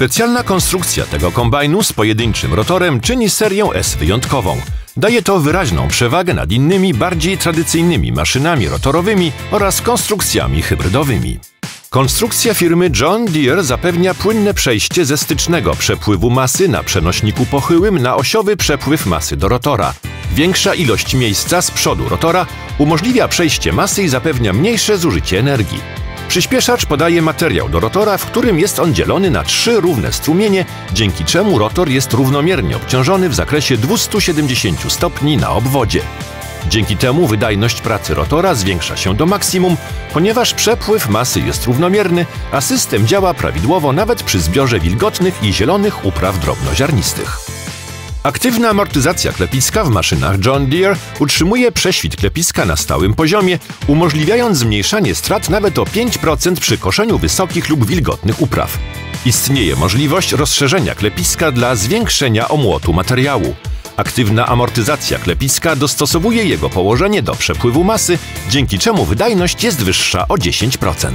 Specjalna konstrukcja tego kombajnu z pojedynczym rotorem czyni serię S wyjątkową. Daje to wyraźną przewagę nad innymi, bardziej tradycyjnymi maszynami rotorowymi oraz konstrukcjami hybrydowymi. Konstrukcja firmy John Deere zapewnia płynne przejście ze stycznego przepływu masy na przenośniku pochyłym na osiowy przepływ masy do rotora. Większa ilość miejsca z przodu rotora umożliwia przejście masy i zapewnia mniejsze zużycie energii. Przyspieszacz podaje materiał do rotora, w którym jest on dzielony na trzy równe strumienie, dzięki czemu rotor jest równomiernie obciążony w zakresie 270 stopni na obwodzie. Dzięki temu wydajność pracy rotora zwiększa się do maksimum, ponieważ przepływ masy jest równomierny, a system działa prawidłowo nawet przy zbiorze wilgotnych i zielonych upraw drobnoziarnistych. Aktywna amortyzacja klepiska w maszynach John Deere utrzymuje prześwit klepiska na stałym poziomie, umożliwiając zmniejszanie strat nawet o 5% przy koszeniu wysokich lub wilgotnych upraw. Istnieje możliwość rozszerzenia klepiska dla zwiększenia omłotu materiału. Aktywna amortyzacja klepiska dostosowuje jego położenie do przepływu masy, dzięki czemu wydajność jest wyższa o 10%.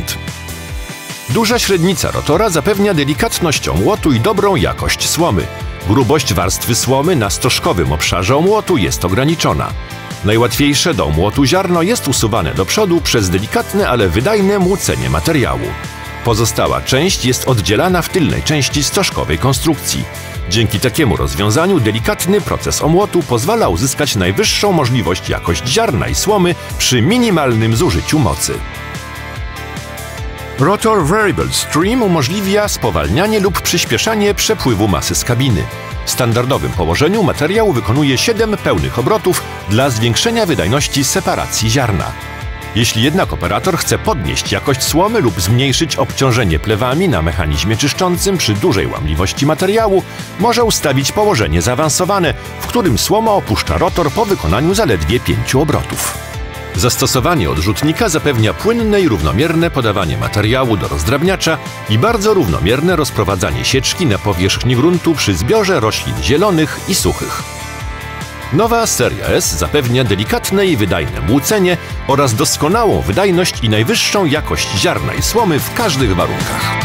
Duża średnica rotora zapewnia delikatność omłotu i dobrą jakość słomy. Grubość warstwy słomy na stożkowym obszarze omłotu jest ograniczona. Najłatwiejsze do omłotu ziarno jest usuwane do przodu przez delikatne, ale wydajne młócenie materiału. Pozostała część jest oddzielana w tylnej części stożkowej konstrukcji. Dzięki takiemu rozwiązaniu delikatny proces omłotu pozwala uzyskać najwyższą możliwość jakość ziarna i słomy przy minimalnym zużyciu mocy. Rotor Variable Stream umożliwia spowalnianie lub przyspieszanie przepływu masy z kabiny. W standardowym położeniu materiał wykonuje 7 pełnych obrotów dla zwiększenia wydajności separacji ziarna. Jeśli jednak operator chce podnieść jakość słomy lub zmniejszyć obciążenie plewami na mechanizmie czyszczącym przy dużej łamliwości materiału, może ustawić położenie zaawansowane, w którym słoma opuszcza rotor po wykonaniu zaledwie 5 obrotów. Zastosowanie odrzutnika zapewnia płynne i równomierne podawanie materiału do rozdrabniacza i bardzo równomierne rozprowadzanie sieczki na powierzchni gruntu przy zbiorze roślin zielonych i suchych. Nowa seria S zapewnia delikatne i wydajne młócenie oraz doskonałą wydajność i najwyższą jakość ziarna i słomy w każdych warunkach.